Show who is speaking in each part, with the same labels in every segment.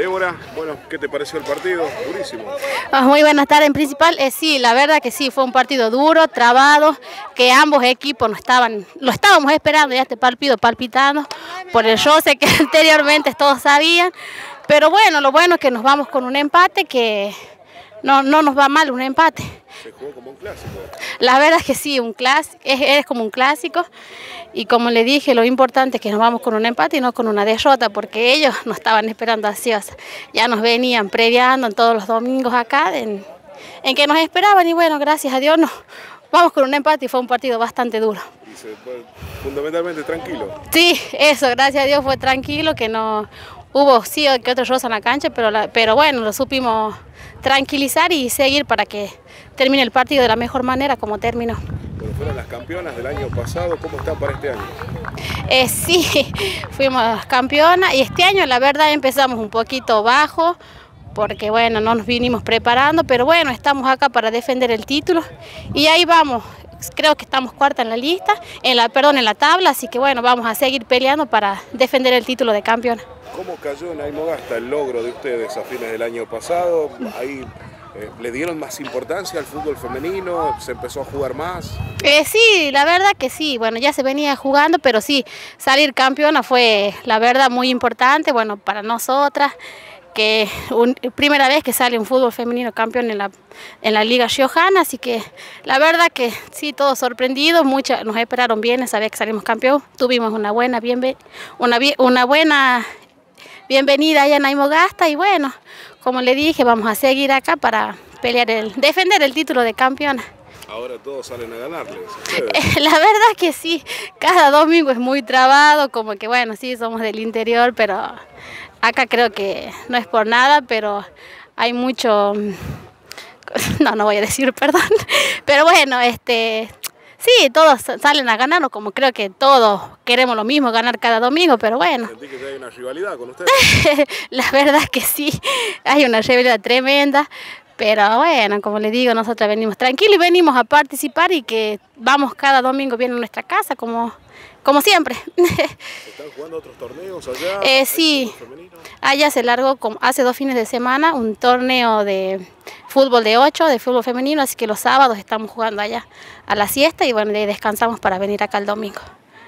Speaker 1: Débora, bueno, ¿qué te pareció el partido? Durísimo.
Speaker 2: Ah, muy buenas tardes. En principal, eh, sí, la verdad que sí, fue un partido duro, trabado, que ambos equipos no estaban, lo estábamos esperando ya este partido palpitando por el sé que anteriormente todos sabían. Pero bueno, lo bueno es que nos vamos con un empate que no, no nos va mal un empate.
Speaker 1: Se jugó como un clásico.
Speaker 2: La verdad es que sí, un clásico, es, como un clásico. Y como le dije, lo importante es que nos vamos con un empate y no con una derrota, porque ellos nos estaban esperando ansiosa. Ya nos venían previando todos los domingos acá, en, en, que nos esperaban. Y bueno, gracias a Dios nos vamos con un empate y fue un partido bastante duro.
Speaker 1: Y se fue fundamentalmente tranquilo.
Speaker 2: Sí, eso, gracias a Dios fue tranquilo, que no hubo sí que otros rosa en la cancha, pero, pero bueno, lo supimos tranquilizar y seguir para que termine el partido de la mejor manera como terminó.
Speaker 1: Bueno, fueron las campeonas del año pasado, ¿cómo están para este año?
Speaker 2: Eh, sí, fuimos campeonas y este año la verdad empezamos un poquito bajo porque bueno, no nos vinimos preparando, pero bueno, estamos acá para defender el título y ahí vamos. Creo que estamos cuarta en la lista, en la, perdón, en la tabla, así que bueno, vamos a seguir peleando para defender el título de campeona.
Speaker 1: ¿Cómo cayó en Aymogasta el logro de ustedes a fines del año pasado? Ahí eh, ¿Le dieron más importancia al fútbol femenino? ¿Se empezó a jugar más?
Speaker 2: Eh, sí, la verdad que sí. Bueno, ya se venía jugando, pero sí, salir campeona fue la verdad muy importante, bueno, para nosotras que un, primera vez que sale un fútbol femenino campeón en la, en la Liga Riojana, así que la verdad que sí, todos sorprendidos, muchas nos esperaron bien esa vez que salimos campeón, tuvimos una buena, una, una buena bienvenida allá en Aymogasta y bueno, como le dije, vamos a seguir acá para pelear el, defender el título de campeona.
Speaker 1: Ahora todos salen a ganarles.
Speaker 2: La verdad que sí, cada domingo es muy trabado, como que bueno, sí, somos del interior, pero acá creo que no es por nada, pero hay mucho, no, no voy a decir perdón, pero bueno, este, Sí, todos salen a ganar, como creo que todos queremos lo mismo, ganar cada domingo, pero bueno.
Speaker 1: ¿Sentí que hay una rivalidad con ustedes?
Speaker 2: la verdad que sí, hay una rivalidad tremenda, pero bueno, como le digo, nosotros venimos tranquilos y venimos a participar y que vamos cada domingo bien a nuestra casa, como, como siempre.
Speaker 1: ¿Están jugando otros torneos allá?
Speaker 2: Eh, sí, allá se largó hace dos fines de semana un torneo de fútbol de 8, de fútbol femenino, así que los sábados estamos jugando allá a la siesta y bueno, descansamos para venir acá el domingo.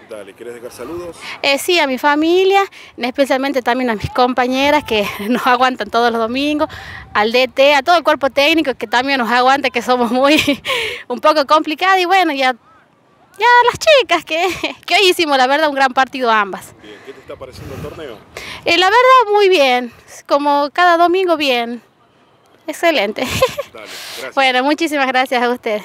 Speaker 1: Dale, ¿quieres dejar saludos?
Speaker 2: Eh, sí, a mi familia, especialmente también a mis compañeras que nos aguantan todos los domingos, al DT, a todo el cuerpo técnico que también nos aguanta, que somos muy, un poco complicados y bueno, ya, ya las chicas que, que hoy hicimos la verdad un gran partido ambas.
Speaker 1: Bien, ¿qué te está pareciendo el torneo?
Speaker 2: Eh, la verdad muy bien, como cada domingo bien. Excelente. Bueno, muchísimas gracias a ustedes.